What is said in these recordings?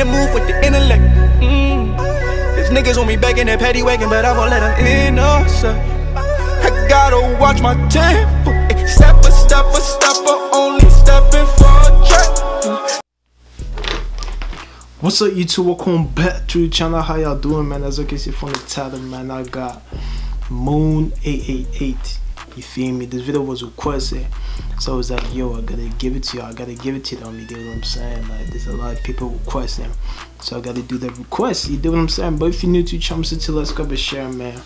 They move with the intellect. Mm. These niggas want me back in that paddy wagon, but I won't let them in. No, sir. I gotta watch my temper. Step a step a stepper, only stepping for a track. What's up YouTube? Welcome back to the channel. How y'all doing man? As you can see from the title man, I got Moon 888. You feel me? This video was requested. So it's like, yo, I gotta give it to you. I gotta give it to them. You know what I'm saying? Like, there's a lot of people requesting. So I gotta do the request. You know what I'm saying? But if you're new to channel, so let's go and share, man.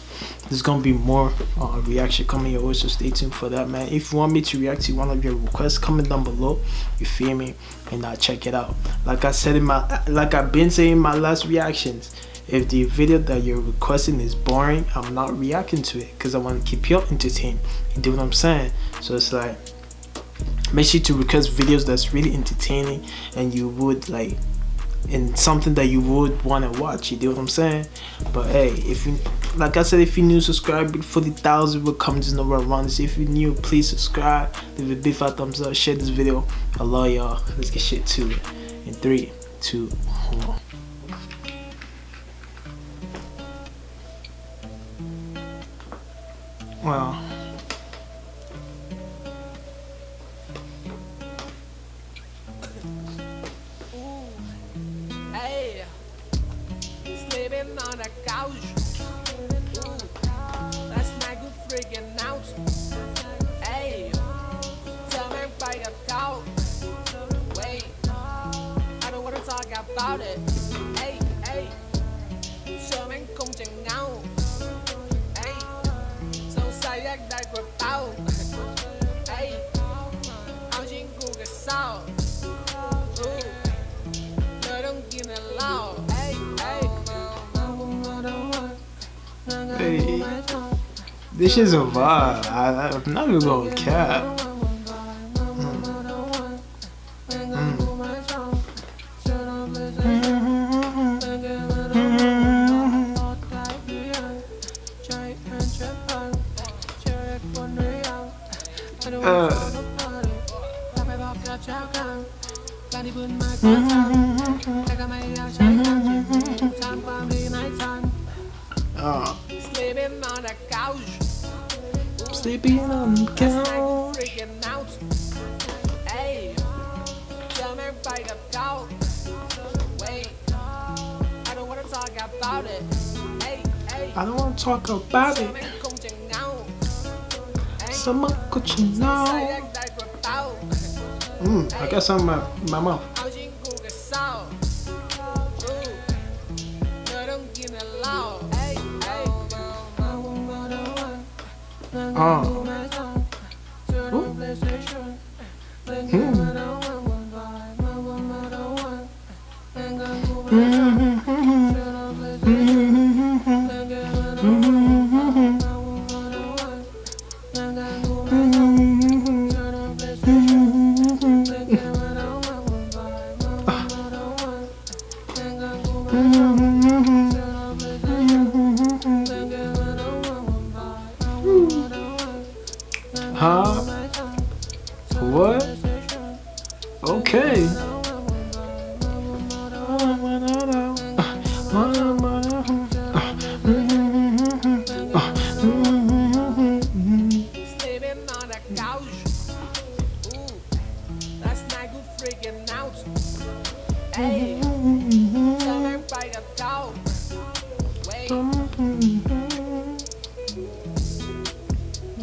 There's gonna be more uh, reaction coming your way, so stay tuned for that, man. If you want me to react to one of your requests, comment down below. You feel me? And I'll check it out. Like I said in my, like I've been saying in my last reactions if the video that you're requesting is boring i'm not reacting to it because i want to keep you entertained. You do what i'm saying? So it's like make sure to request videos that's really entertaining and you would like and something that you would want to watch you do what i'm saying? But hey if you like i said if you're new subscribe for the thousand will come to know around this if you're new please subscribe leave a big fat thumbs up share this video. I love y'all. Let's get shit to it. In three two one Wow. Hey, sleeping on the couch. This is a vibe. I, I'm not even gonna cap. Sleeping on the couch. Hey, tell me by the. Wait, I don't wanna talk about it. Hey, hey. I don't want to talk about it. mình không chừng Someone could know? ác đại của tao. Mm, I got some in my, my mouth. Uh.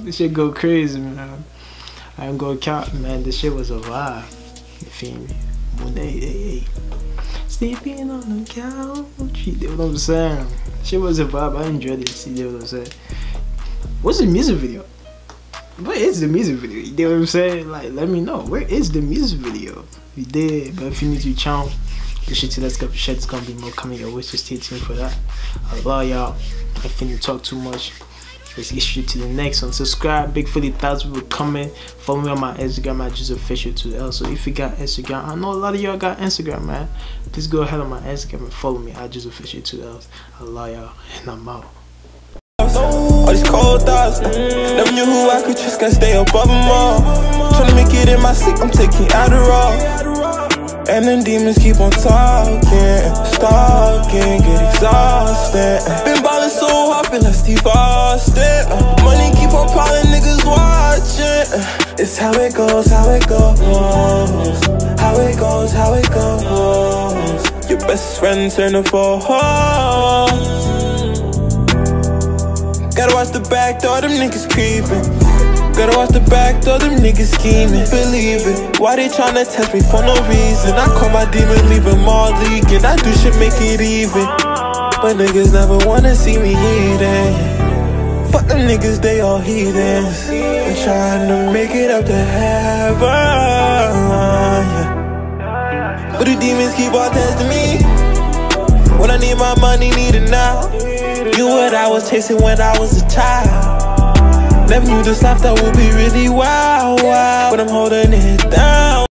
This shit go crazy, man. I ain't gonna count, man. This shit was a vibe. You feel me? One day. Sleeping on the couch. You know what I'm saying? Shit was a vibe. I enjoyed it. You know what I'm saying? What's the music video? Where is the music video? You know what I'm saying? Like, let me know. Where is the music video? We did, but if you need to channel, sure to let's go share. There's gonna be more coming your way, so stay tuned for that. I love y'all. I finna talk too much. Let's get straight to the next one. Subscribe, big 40,000 people coming. Follow me on my Instagram at Jules official 2L. So if you got Instagram, I know a lot of y'all got Instagram, man. Please go ahead on my Instagram and follow me at Jules official 2L. I love y'all, and I'm out. All these cold thoughts, never knew who I could trust, can't stay above them all. Tryna make it in my I'm taking Adderall. And then demons keep on talking, stalking, get exhausted. Been ballin' so hard, feel like Steve Austin. Money keep on piling, niggas watching. It's how it goes, how it goes. How it goes, how it goes. Your best friend turning for hoes. Gotta watch the back door, them niggas creepin'. Gotta watch the back door, them niggas scheming. Believe it. Why they tryna test me for no reason? I call my demon, leave them all leaking. I do shit, make it even. But niggas never wanna see me eating. Fuck them niggas, they all heathens. I'm trying to make it up to heaven. But the demons keep on testing me. When I need my money, need it now. You what I was chasing when I was a child. Never knew this that would be really wild, wild. But I'm holding it down.